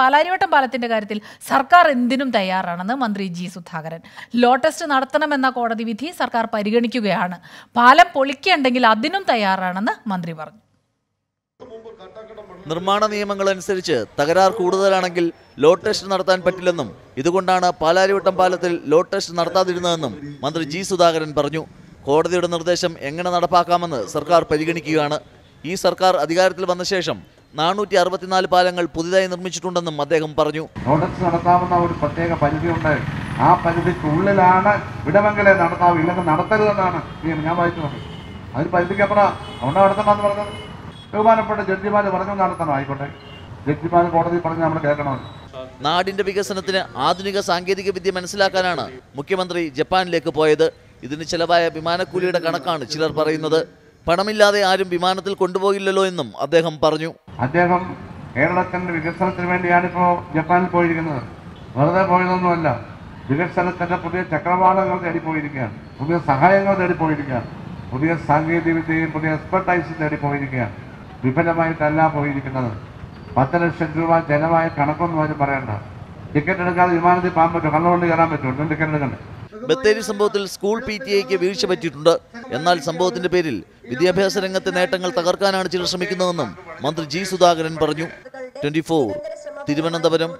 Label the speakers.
Speaker 1: പാലാരിവട്ടം പാലത്തിന്റെ കാര്യത്തിൽ സർക്കാർ എന്തിനും തയ്യാറാണെന്ന് മന്ത്രി ജി സുധാകരൻ. ലോ ടെസ്റ്റ് നടത്തണമെന്ന കോടതി വിധി സർക്കാർ പരിഗണിക്കുകയാണ്. പാലം പൊളിക്കേണ്ടെങ്കിൽ അതിനും തയ്യാറാണെന്ന് മന്ത്രി പറഞ്ഞു.
Speaker 2: നിർമ്മാണ നിയമങ്ങൾ അനുസരിച്ച് തകരാർ കൂടുതലാണെങ്കിൽ ലോ ടെസ്റ്റ് നടത്താൻ പറ്റില്ലെന്നും ഇതുകൊണ്ടാണ് പാലാരിവട്ടം പാലത്തിൽ ലോ ടെസ്റ്റ് നടത്താതിരുന്നതെന്നും മന്ത്രി ജി സുധാകരൻ പറഞ്ഞു. കോടതിയുടെ നിർദ്ദേശം എങ്ങനെ നടപ്പാക്കാമെന്ന് സർക്കാർ പരിഗണിക്കുകയാണ്. ഈ സർക്കാർ അധികാരത്തിൽ വന്ന ശേഷം നാനൂറ്റി അറുപത്തിനാല് പാലങ്ങൾ പുതിയതായി നിർമ്മിച്ചിട്ടുണ്ടെന്നും അദ്ദേഹം പറഞ്ഞു.
Speaker 3: നോട്ടീസ് നടത്താവുന്ന ഒരു പ്രത്യേക പരിധിയുണ്ട്. ആ പരിധിക്കുള്ളിലാണ് വിടമെങ്കിലേ നടത്താവൂ. ഇല്ലെങ്കിൽ നടത്തരുതെന്നാണ് ഞാൻ വായിച്ചു നോക്കി. അതിന് പരിധിക്കപ്പുറം അവിടെ നടത്തണമെന്ന് പറഞ്ഞത്. ബഹുമാനപ്പെട്ട ജഡ്ജിമാർ പറഞ്ഞു നടത്തണം ആയിക്കോട്ടെ. ജഡ്ജിമാർ കോടതി പറഞ്ഞ് നമ്മൾ കേൾക്കണം
Speaker 2: നാടിന്റെ വികസനത്തിന് ആധുനിക സാങ്കേതിക വിദ്യ മനസ്സിലാക്കാനാണ് മുഖ്യമന്ത്രി ജപ്പാനിലേക്ക് പോയത്. ഇതിന് ചെലവായ വിമാനക്കൂലിയുടെ കണക്കാണ് ചിലർ പറയുന്നത്. പണമില്ലാതെ ആരും വിമാനത്തിൽ കൊണ്ടുപോകില്ലല്ലോ എന്നും അദ്ദേഹം പറഞ്ഞു.
Speaker 3: അദ്ദേഹം കേരളത്തിന്റെ വികസനത്തിന് വേണ്ടിയാണ് ഇപ്പോൾ ജപ്പാനിൽ പോയിരിക്കുന്നത്. വെറുതെ പോയതൊന്നുമല്ല. വികസനത്തിന്റെ പുതിയ ചക്രവാളങ്ങൾ തേടിപ്പോയിരിക്കുകയാണ്. പുതിയ സഹായങ്ങൾ തേടിപ്പോയിരിക്കുകയാണ്. പുതിയ സാങ്കേതിക വിദ്യയും പുതിയ എക്സ്പെർട്ടൈസും തേടിപ്പോയിരിക്കുകയാണ്. വിപുലമായിട്ടല്ല പോയിരിക്കുന്നത്. പത്ത് ലക്ഷം രൂപ ജനമായ കണക്കൊന്നും അവർ പറയണ്ട. ടിക്കറ്റ് എടുക്കാതെ വിമാനത്തിൽ പോകാൻ പറ്റും കണ്ണുകൊണ്ട് കയറാൻ പറ്റും ടിക്കറ്റ് എടുക്കണ്ടേ?
Speaker 2: ബത്തേരി സംഭവത്തിൽ സ്കൂൾ പി ടി എക്ക് വീഴ്ച പറ്റിയിട്ടുണ്ട്. എന്നാൽ സംഭവത്തിന്റെ പേരിൽ വിദ്യാഭ്യാസ രംഗത്തെ നേട്ടങ്ങൾ തകർക്കാനാണ് ചിലർ ശ്രമിക്കുന്നതെന്നും മന്ത്രി ജി സുധാകരൻ പറഞ്ഞു ട്വന്റി തിരുവനന്തപുരം